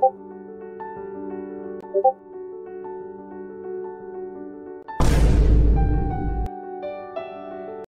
You